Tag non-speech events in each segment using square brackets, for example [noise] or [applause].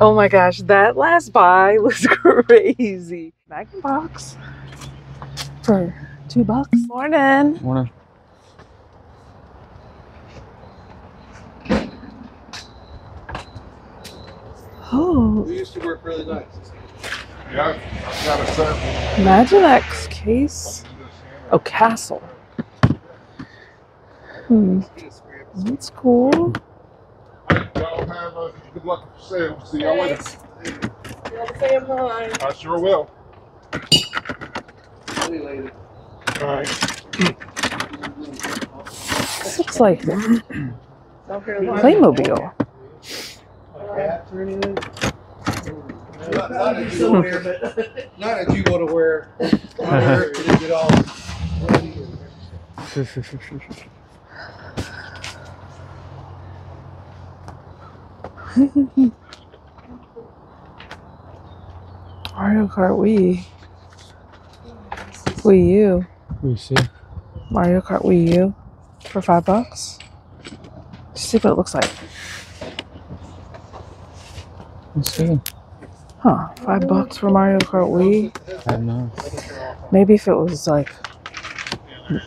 Oh my gosh, that last buy [laughs] was crazy. Magnavox for two bucks. Morning. Wanna? Oh, We used to work really nice. Yeah, I've got a sample. Imaginext case. Oh, castle. Hmm, that's cool. Y'all have a good luck with your sales. See y'all later. I sure will. All right. This looks like Playmobil. Not, not that you go wear, not that you go to wear. [laughs] wear it to get all. Mario Kart Wii. Wii U. We see. Mario Kart Wii U for five bucks. See what it looks like. Let's see. Huh? Five bucks for Mario Kart Wii. I don't know. Maybe if it was like,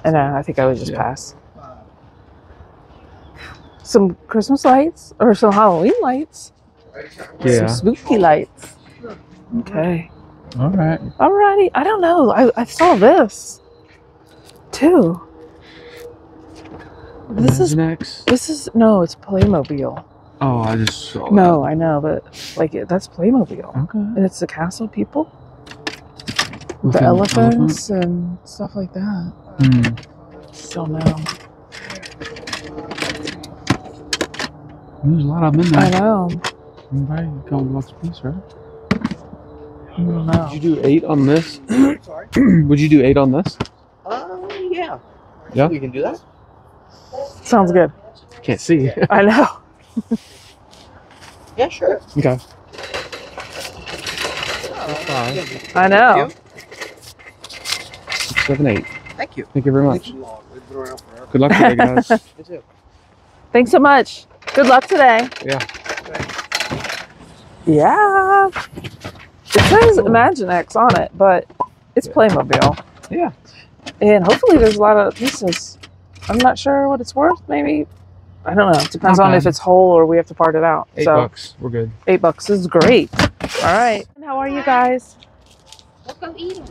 and I think I would just Yeah. pass. Some Christmas lights or some Halloween lights. Yeah. Some spooky lights. Okay. All right. Alrighty. I don't know. I, I saw this too. This is next. this is no, it's Playmobil. Oh, I just saw. that. No, I know, but like that's Playmobil, Okay. and it's the castle people, With the an elephants and stuff like that. Hmm. Don't know. There's a lot of them in there. I there. know. Everybody going bucks a piece, right? I don't know. Would you do eight on this? Sorry. [clears throat] [clears throat] Would you do eight on this? Uh, yeah. Yeah? We can do that. Sounds good. Can't see. I [laughs] know. Yeah, sure. okay. Five. I know. Six, seven, eight. Thank you. Thank you very much. We've been around forever. Good luck today, guys. You [laughs] too. Thanks so much. Good luck today. yeah. Yeah. It says Imaginext on it, but it's Playmobil. Yeah. And hopefully there's a lot of pieces. I'm not sure what it's worth. Maybe I don't know. It depends Not on if it's whole or we have to part it out. Eight so bucks. We're good. eight bucks is great. All right. How are you guys? Let's go eat 'em.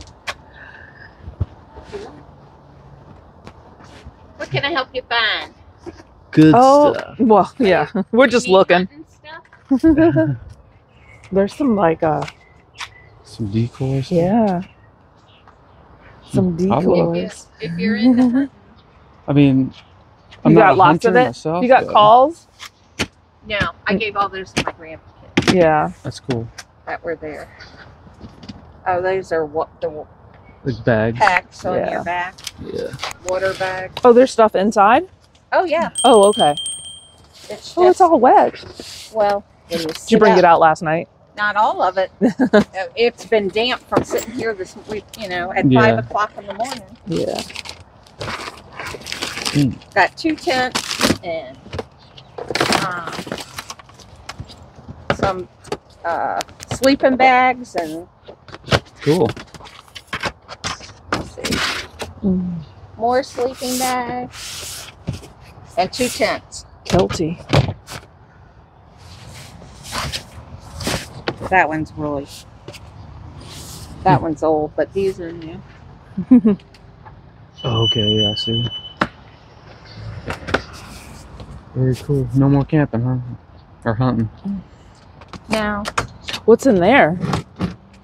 What can I help you find? Good Oh, well, yeah. We're just looking. [laughs] There's some like uh Some decoys. yeah. Some decoys. If you're into hunting. [laughs] I mean, I'm You not got a lots of hunter it? myself. You got but calls? No, I gave all those to my grandkids Yeah. That's cool. that were there. Oh, those are what the Like bags. packs on Yeah. your back, Yeah. water bag. Oh, there's stuff inside? Oh yeah, Oh, okay. it's Oh, it's all wet. well. You Did you bring it out last night? Not all of it. [laughs] Uh, it's been damp from sitting here this week. You know, at Yeah. five o'clock in the morning. Yeah. Got two tents and um, some uh, sleeping bags and Cool. let's see, more sleeping bags and two tents. Kelty. That one's really that hmm. one's old, but these are new. Oh, [laughs] okay. Yeah. I see. Very cool. No more camping, huh? Or hunting. Now What's in there?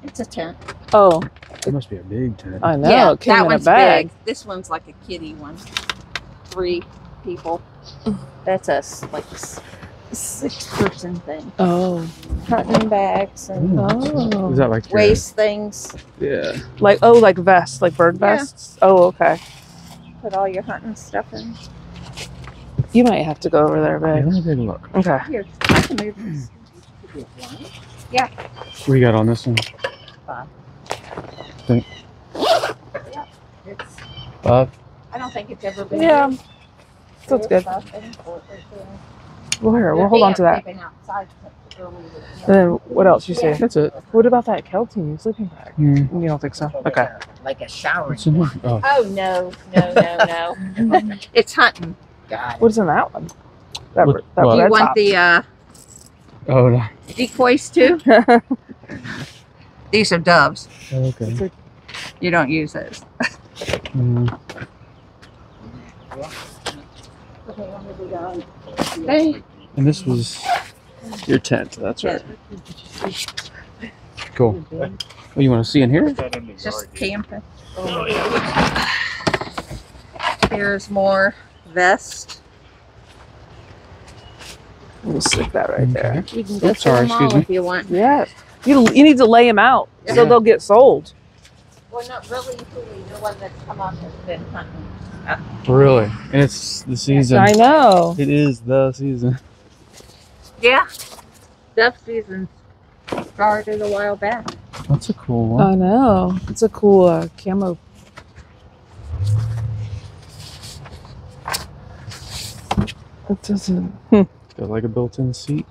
it's a tent. Oh, It must be a big tent. I know. yeah, it came that in a one's bag. big. This one's like a kitty one. Three people. That's us, like six person thing. Oh. Hunting bags and hmm. Oh. Is that like your- waist things. Yeah. Like oh, like vests, like bird Yeah. vests. Oh, okay. Put all your hunting stuff in. You might have to go over there, Hey, babe. let me take a look. Okay. Here, I can move this. What you got on this one? It's, Five. I don't think it's ever been. Yeah. used. That's good. Stuff in for it right there. Well, we'll hold on to that. camping outside early this And then what else you see? That's it. What about that Kelty sleeping bag? Hmm. You don't think so? Okay. Like a shower. What's in? Oh, Oh no, no, no, no. [laughs] it's hunting. God. What's in that one? That, What- that what? Do you want top. the uh, oh, no. decoys too? [laughs] These are doves. okay. You don't use those. Mm. [laughs] Hey, And this was your tent. That's right. Cool. What Oh, you want to see in here? just camping. Here's more vest. We'll stick that right there. You can go Oops, sorry, through them all excuse me. if you want. Yes. You, you need to lay them out so they'll get sold. Well, not really. Usually, the one that's come up has been hunting. Really? And it's the season. I know. It is the season. Yeah, dove season started a while back. That's a cool one. I know. It's a cool uh, camo. It doesn't. It's got like a built-in seat.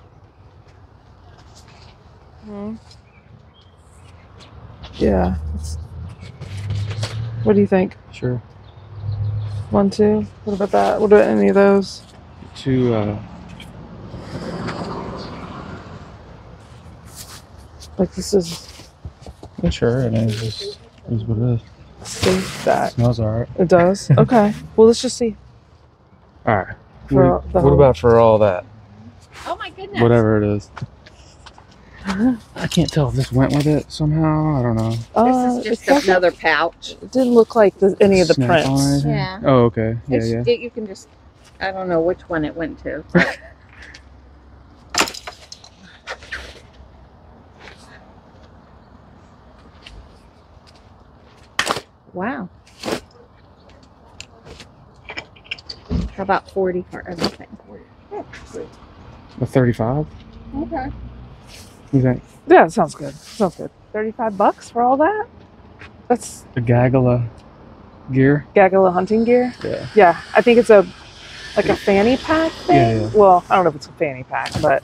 Yeah. It's, what do you think? Sure. One, two. What about that? What about any of those? Two. Uh, Like this is yeah, sure. and mean, it's just is what it is. safe back. Smells alright. It does. [laughs] Okay. well, let's just see. All right. What, the what about for all that? Oh my goodness! Whatever it is. [laughs] I can't tell if this went with it somehow. I don't know. Uh, This is just doesn't- another pouch. It didn't look like the, any of the Snap prints. it. Yeah. Oh, okay. Yeah, It's- yeah. it- you can just, I don't know which one it went to. [laughs] wow. How about 40 for everything? The 35? Okay. You think? Yeah, it sounds good. Sounds good. Thirty-five bucks for all that? That's A gaggle of gear? gaggle of hunting gear. Yeah. Yeah, I think it's a like a fanny pack thing. Yeah, yeah. Well, I don't know if it's a fanny pack, but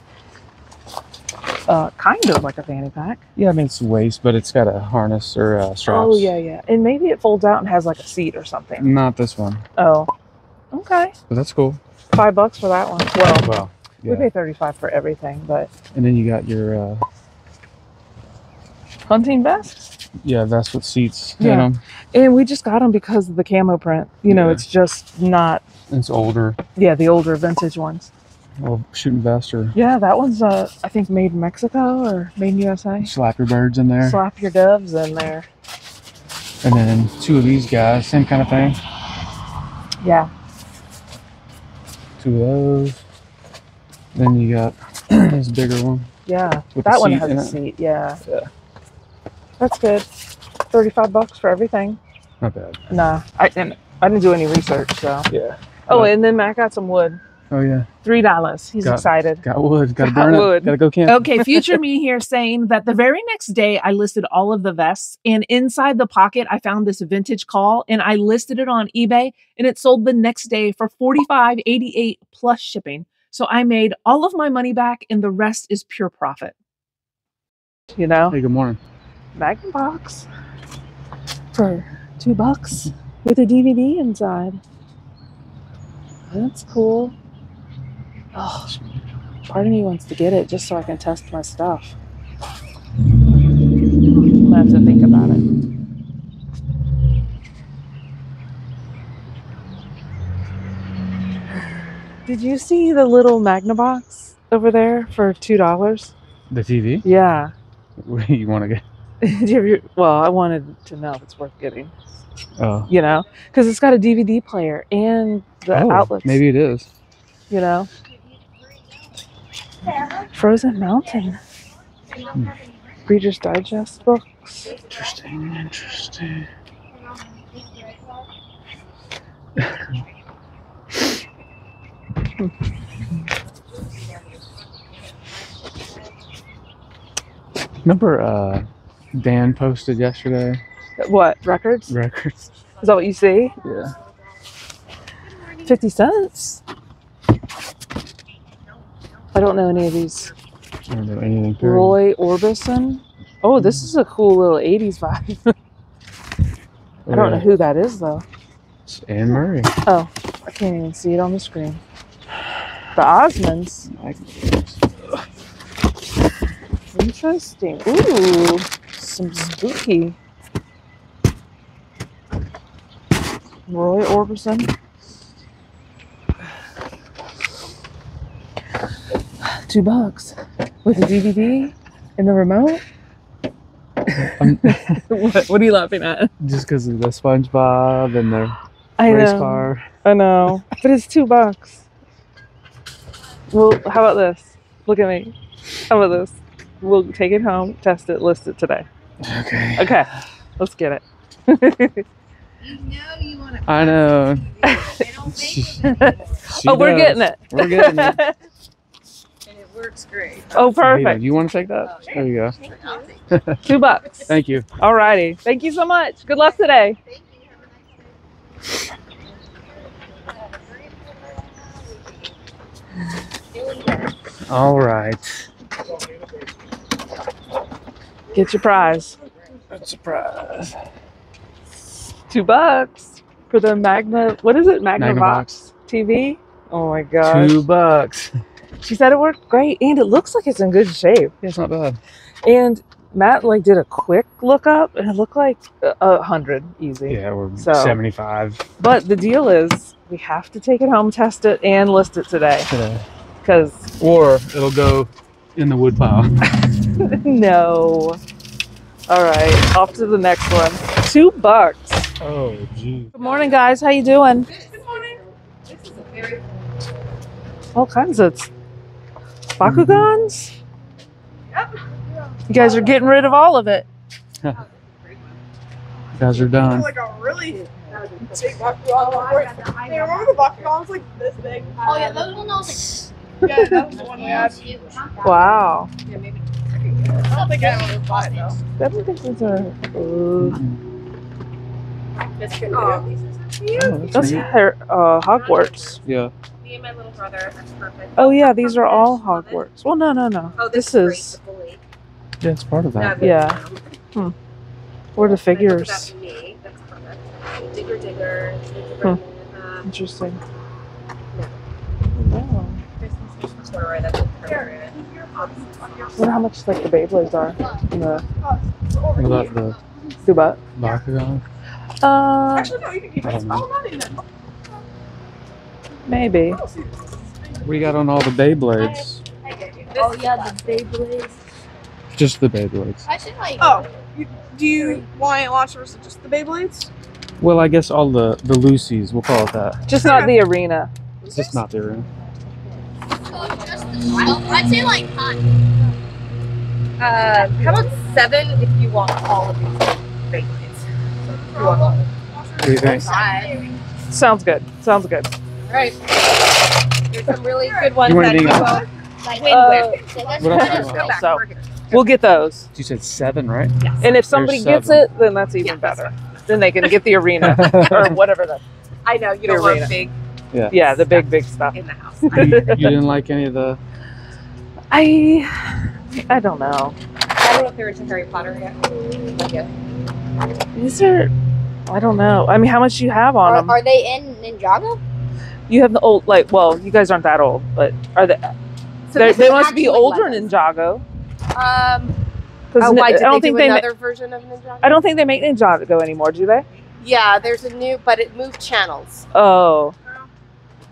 uh, kind of like a fanny pack. Yeah, I mean, it's waist, but it's got a harness or uh, straps. Oh yeah, yeah, and maybe it folds out and has like a seat or something. Not this one, Oh, okay, but that's cool. five bucks for that one. Well, Well, we pay thirty-five for everything, but And then you got your, uh, hunting vest. yeah, that's what seats Yeah. in them. And we just got them because of the camo print. You know, Yeah. it's just not. It's older. Yeah, the older vintage ones. Well, shooting vest or Yeah, that one's uh, I think made in Mexico or made in USA. slap your birds in there. Slap your doves in there. And then two of these guys, same kind of thing. Yeah. Two of those. Then you got [clears throat] this bigger one. Yeah. With that one has a seat. Yeah. Yeah. That's good. Thirty-five bucks for everything. Not bad. Nah, I and I didn't do any research, so. Yeah. Oh, Yeah. and then Matt got some wood. Oh yeah. Three dollars. He's Got- excited. Got wood. Got to Got burn wood. it. Got to go camp. Okay, future me here saying that the very next day I listed all of the vests, and inside the pocket I found this vintage call, and I listed it on eBay, and it sold the next day for forty five eighty eight plus shipping. So I made all of my money back, and the rest is pure profit. You know, Hey, good morning. Magnavox for two bucks with a DVD inside. That's cool. Oh, part of me wants to get it just so I can test my stuff. I'm have to think about it. Did you see the little Magnavox over there for two dollars? The TV? Yeah. [laughs] You want to get? [laughs] You well, I wanted to know if it's worth getting. Oh. You know, because it's got a DVD player and the oh, outlets. Maybe it is. you know. Frozen Mountain. Hmm. Reader's Digest books. Interesting. Interesting. [laughs] Remember uh Dan posted yesterday What records? records? Is that what you see? Yeah. Fifty cents. I don't know any of these. I don't know anything. period. Roy Orbison. Oh, this is a cool little 80s vibe. [laughs] I don't know who that is though. It's Anne Murray. Oh, I can't even see it on the screen. The Osmonds. Interesting. Ooh, some spooky. Roy Orbison. Two bucks with a DVD and the remote. Um, [laughs] [laughs] what, what are you laughing at? just because of the SpongeBob and the I race know. car. I know, [laughs] but it's two bucks. Well, how about this? Look at me. How about this? We'll take it home, test it, list it today. Okay. Okay, let's get it. You know you want to. I know. She [laughs] oh, we're does. getting it. We're getting it. [laughs] and it works great. oh, Hey, do perfect. you want to take that? Oh, there you go. I'll. [laughs] Two bucks. Thank you. All righty. Thank you so much. Good luck today. Thank you. Have a nice day. All right. Get your prize. Surprise. Two bucks for the Magna. What is it? Magnavox Magnavox. TV. Oh my gosh. Two bucks. She said it worked great, and it looks like it's in good shape. Yeah, it's not bad. And Matt like did a quick look up, and it looked like a- a hundred easy. Yeah, we're So- 75 But the deal is, we have to take it home, test it, and list it today. today. Because Or it'll go in the wood pile. [laughs] [laughs] no. All right, off to the next one. Two bucks. Oh, gee. Good morning, guys. How you doing? Good morning. This is a very All kinds of mm-hmm. Bakugans. Yep. You guys are getting rid of all of it. [laughs] You guys are done. like a really big Bakugan. Hey, remember the Bakugan was like this big? Oh yeah, those one was Yeah, that was the one we like had. huge. Wow. I don't think anyone would buy it though. I don't these are. Uh, Biscuit oh. Oh, that's that's neat. her, uh, Hogwarts. Yeah. Me and my little brother. That's perfect. Oh yeah, these are all Hogwarts. Well, no, no, no. Oh, this is Yeah, it's part of that. yeah. Hmm. Where the figures? That's perfect. Digger, digger. Hmm. Uh, Interesting. No. Wow. Christmas. That's appropriate. I wonder how much like the Beyblades are in the What about the Dubat. Bakugan? Uh, Actually, no, you can keep I it. don't know. Oh, not even. maybe. I don't see this. We got on all the Beyblades. Oh yeah, the Beyblades. Just the Beyblades. I should like. Oh, you, do you want launch or just the Beyblades? Well, I guess all the the Lucy's, we'll call it that. Just not the arena. It's just not the arena. So just the stuff. I'd say like hot. Uh, how about seven if you want all of these Beyblades? So if you want all of them. What do you think? Five. Sounds good. Sounds good. Right. There's some really good ones You want that anything you else? both Like win Uh, with. So that's What else kind do of you Come back. So- we're here. We'll get those. You said seven, right? And if somebody gets it, then that's even Yeah, that's better. Then they can get the arena [laughs] or whatever the I know you The don't arena. want big Yeah. yeah the big big stuff. in the house. you, you [laughs] didn't like any of the. I I don't know. I don't know if they're into Harry Potter yet. Not yet. These are I don't know. I mean, how much do you have on Are, them? are they in Ninjago? You have the old like well, you guys aren't that old, but are they? So they're- they must be older Legos. Ninjago. Um, 'Cause oh, why did I don't they think do they. ma- version of Ninjago? I don't think they make Ninjago anymore, do they? Yeah, there's a new, but it moved channels. Oh,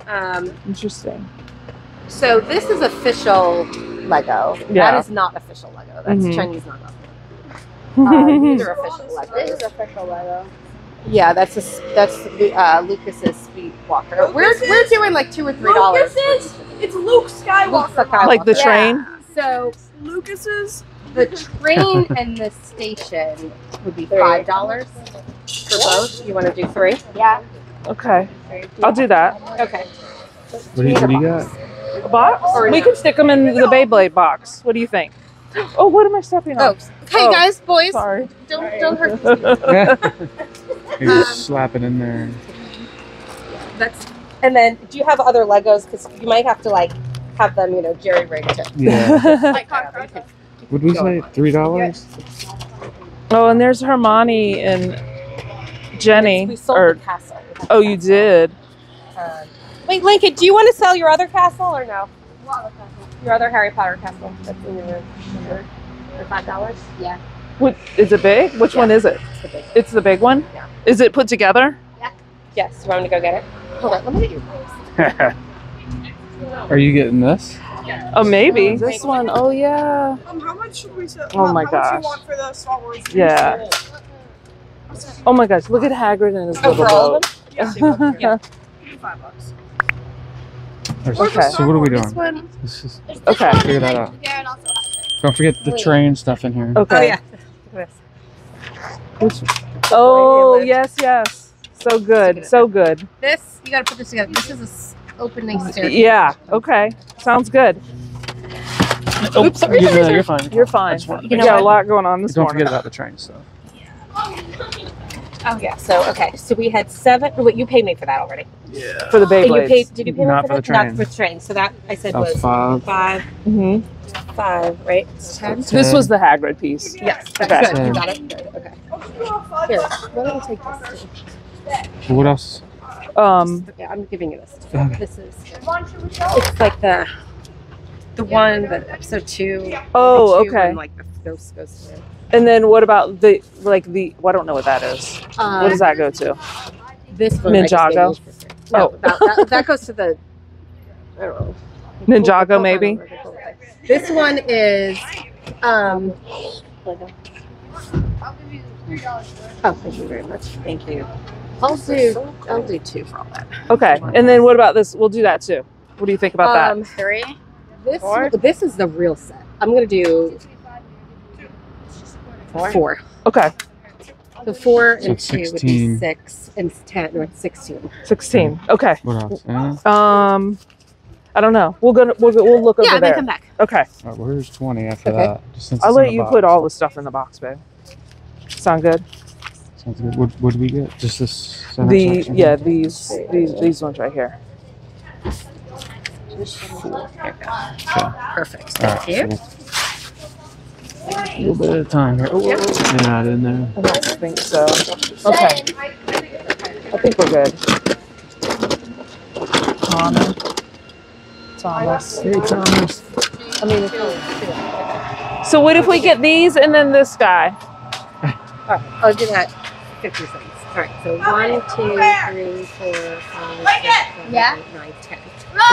Um, interesting. so this is official Lego. Yeah. That is not official Lego. That's Mhm. Chinese knockoff. [laughs] Uh, these are official Lego. This is official Lego. Yeah, that's a s- that's uh, Lucas's Speed Walker. We're we're doing like two or three dollars. Lucas's? It's Luke Skywalker. Luke Skywalker. Like the Yeah. train? So Lucas's. the train [laughs] and the station would be five dollars for both. You want to do three? Yeah. okay, I'll do that. Okay. What do you, what do you got? A box? Or we no. can stick them in the Beyblade box. What do you think? Oh, what am I stepping Oh, on? hey Oh, guys, boys, Sorry. don't don't hurt. [laughs] Maybe [laughs] Um, slap it in there. That's. And then, do you have other Legos? Because you might have to like have them, you know, jerry rigged. Yeah. [laughs] Like, Would we say three dollars? oh, and there's Hermione and Ginny. We sold or the castle. We oh, the you did. Um, wait, Lincoln, do you want to sell your other castle or no? Your other Harry Potter castle that's in your room. Remember? For five dollars? Yeah. What is it big? Which one is it? It's the big. It's the big one. Yeah. Is it put together? Yeah. Yes. You want me to go get it? Hold on. Let me get your price. [laughs] Are you getting this? Oh, maybe this one. Oh yeah. Um, how much should we sell? Oh how, my how much gosh. you want for the Star Wars? Yeah. Oh my gosh! Look at Hagrid and his Oh, little for all of boat. them? Yeah. [laughs] Give me Five bucks. Or- Okay. So what are we This doing? one. Let's just Okay. figure that out. Yeah, also have it. Don't forget the Wait. train stuff in here. Oh, okay. Oh yeah. Oh Right, yes, yes. So good. So good. This you got to put this together. This is a s- opening staircase. Yeah. Okay. Sounds good. Oh, Oops, sorry, you- sorry, no, sorry. you're fine. You're fine. just wanted to You make got a sure. lot going on this Don't morning. forget about the train stuff. Oh yeah. So okay. So we had seven. Wait, you paid me for that already. Yeah. for the And you paid? Did you pay me for for the that? Not for the train. So that I said That was was five. five, hmm five, right? It's ten. This was the Hagrid piece. Yes, that's Okay. good. You got it. Good. Okay. Here, why don't you take this? Too? What else? Um. Yeah, I'm giving you this. Okay. This is. It's like the the one that episode two. Oh, two, okay. when, like the ghost goes through. And then what about the like the? Well, I don't know what that is. Um, What does that go to? This one. I just gave Ninjago? you for free. No, Oh. that, that, that goes to the. I don't know. Ninjago, Hold on, maybe? hold on, hold on. This one is. Um, I'll give you three dollars for it. oh, thank you very much. Thank you. I'll do. I'll do two for all that. Okay. And then what about this? We'll do that too. What do you think about that? Um, Three. This Four? this is the real set. I'm gonna do four. Okay. The four So and two would be six and ten or sixteen. Sixteen. Okay. What else? Yeah. Um. I don't know. We'll go. We'll go. We'll look Yeah, over and then there. come back. Okay. All right, well, here's 20 after Okay. that. Just since I'll let you box. put all the stuff in the box, babe. Sound good? Sounds good. What, what did we get? Just this The section? yeah these these these ones right here. Four. Okay. Perfect. Thank right, you. so A little bit of time here. Oh, get that in there. I don't think so. Okay. I think we're good. Connor. Thomas. Hey, Thomas. I mean, So what if we get these and then this guy? all right, I'll do that. Fifty cents. All right. So one, two, three, four, five, six, seven, Yeah. eight, nine, ten.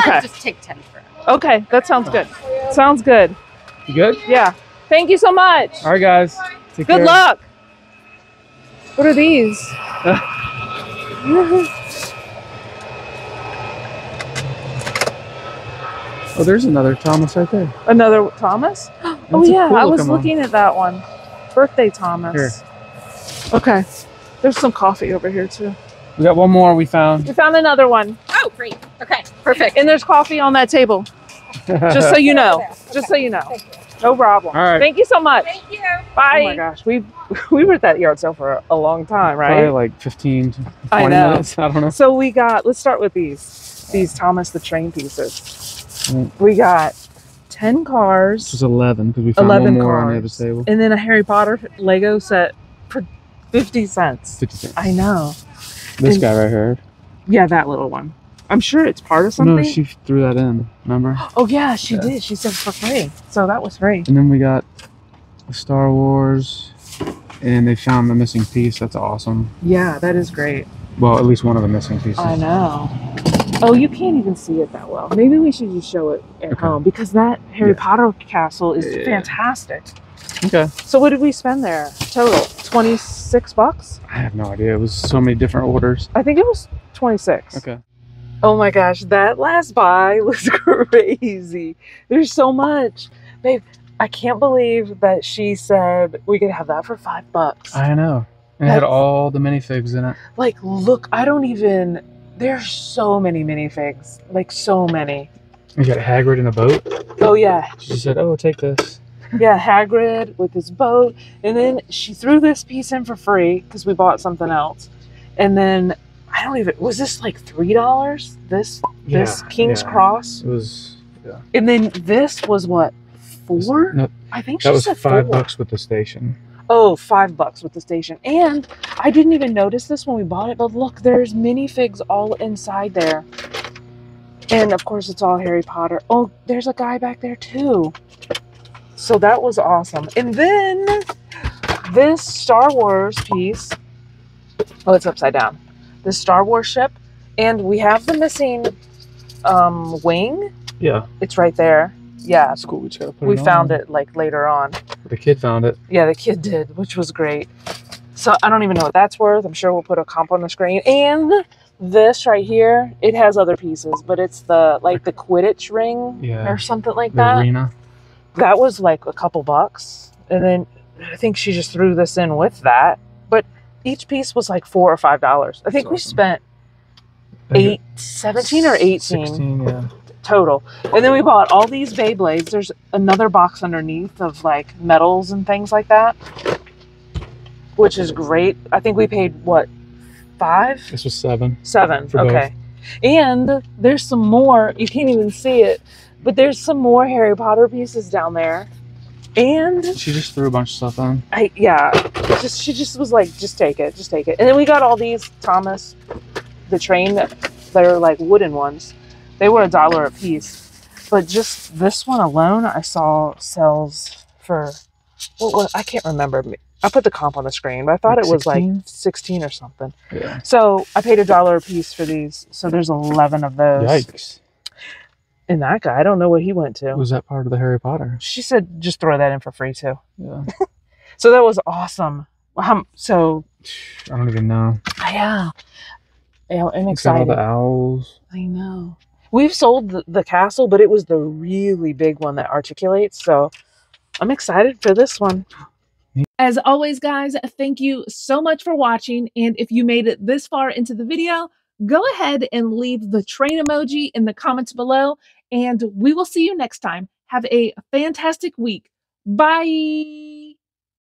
Okay. Just take ten for it. Okay, that sounds good. Sounds good. You good? Yeah. Thank you so much. All right, guys. Take Good care. luck. What are these? [laughs] Oh, there's another Thomas right there. Another Thomas? [gasps] Oh That's yeah, cool I was looking one. looking at that one. Birthday Thomas. Here. Okay. There's some coffee over here too. We got one more we found. We found another one. Oh, great. Okay. Perfect. And there's coffee on that table. [laughs] Just so you know. Just so you know. No problem. All right. Thank you so much. Thank you. Bye. Oh my gosh, we [laughs] we were at that yard sale for a long time, right? Probably right? like 15 to 20 I know. minutes. [laughs] I don't know. So we got. Let's start with these. These Thomas the Train pieces. We got ten cars. This was 11 because we found 11 one more on the other cars. table. and then a Harry Potter Lego set for 50 cents. 50 cents. I know. This and- guy right here. Yeah, that little one. I'm sure it's part of something. No, she threw that in. Remember? oh, yeah, she Yeah. did. She said for free. So that was free. And then we got Star Wars, and they found the missing piece. That's awesome. Yeah, that is great. Well, at least one of the missing pieces. I know. Oh, you can't even see it that well. Maybe we should just show it at Okay. home because that Harry Yeah. Potter castle is Yeah. fantastic. Okay. So what did we spend there total? 26 bucks? I have no idea. It was so many different orders. I think it was 26. Okay. Oh my gosh, that last buy [laughs] was crazy. There's so much. Babe, I can't believe that she said we could have that for five bucks. I know. And it had all the minifigs in it. like, look, I don't even. There's so many minifigs. Like, so many. We got Hagrid in a boat. Oh, yeah. She said, "Oh, take this." Yeah, Hagrid with his boat. And then she threw this piece in for free because we bought something else. And then, I don't even. Was this like $3? This, this King's yeah. Cross? It was. Yeah. And then this was what four? No, I think she that was said five four. bucks with the station. Oh, five bucks with the station. And I didn't even notice this when we bought it, but look, there's minifigs all inside there. And of course, it's all Harry Potter. Oh, there's a guy back there too. So that was awesome. And then this Star Wars piece. Oh, it's upside down. This Star Wars ship. And we have the missing um, wing. Yeah, It's right there. Yeah, that's cool. We just gotta put we it found on. it like later on. The kid found it. Yeah, the kid did, which was great. So I don't even know what that's worth. I'm sure we'll put a comp on the screen. And this right here, it has other pieces, but it's the like the Quidditch ring Yeah. or something like The that. arena. That was like a couple bucks. And then I think she just threw this in with that. But each piece was like four or five dollars. I think we awesome. spent I eight, 17 or 18 16, yeah. total. And then we bought all these Beyblades. There's another box underneath of like medals and things like that, which is great. I think we paid what, five? This was seven. Seven. For both. okay. And there's some more. You can't even see it, but there's some more Harry Potter pieces down there. And She just threw a bunch of stuff on. I yeah, just she just was like, just take it, just take it. And then we got all these Thomas, the train that they're like wooden ones. They were a dollar a piece, but just this one alone, I saw sells for what was I can't remember. I put the comp on the screen, but I thought Like it was like 16? sixteen or something. Yeah. So I paid a dollar a piece for these. So there's eleven of those. Yikes. And that guy, I don't know what he went to. Was that part of the Harry Potter? She said just throw that in for free too. Yeah. [laughs] So that was awesome. Um, so I don't even know. Yeah. Yeah, I'm It's all excited. the owls. I know. We've sold the, the castle, but it was the really big one that articulates. So I'm excited for this one. As always, guys, thank you so much for watching. And if you made it this far into the video, go ahead and leave the train emoji in the comments below. And we will see you next time. Have a fantastic week. Bye.